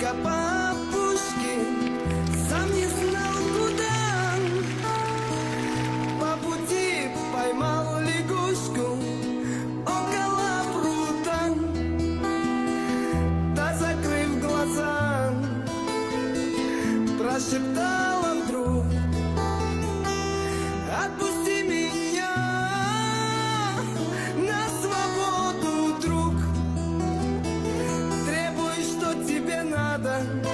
Cap a 在